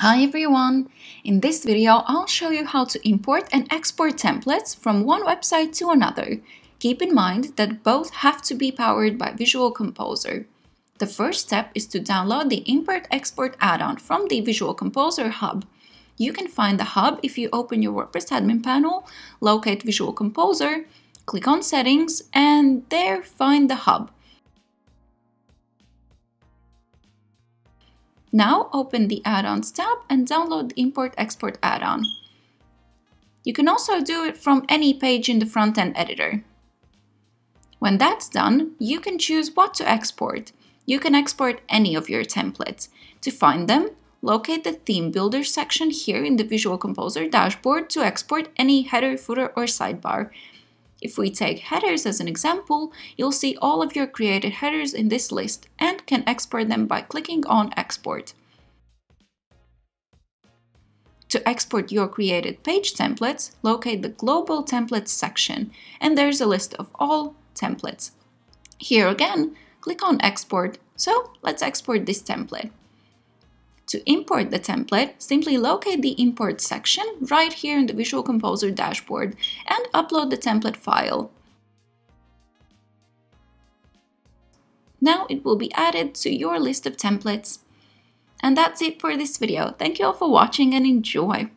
Hi everyone! In this video, I'll show you how to import and export templates from one website to another. Keep in mind that both have to be powered by Visual Composer. The first step is to download the Import-Export add-on from the Visual Composer Hub. You can find the hub if you open your WordPress admin panel, locate Visual Composer, click on Settings, and there find the hub. Now open the Add-ons tab and download the Import-Export add-on. You can also do it from any page in the front-end editor. When that's done, you can choose what to export. You can export any of your templates. To find them, locate the Theme Builder section here in the Visual Composer dashboard to export any header, footer, or sidebar. If we take headers as an example, you'll see all of your created headers in this list and can export them by clicking on Export. To export your created page templates, locate the Global Templates section, and there's a list of all templates. Here again, click on Export. So let's export this template. To import the template, simply locate the Import section right here in the Visual Composer dashboard and upload the template file. Now it will be added to your list of templates. And that's it for this video. Thank you all for watching and enjoy!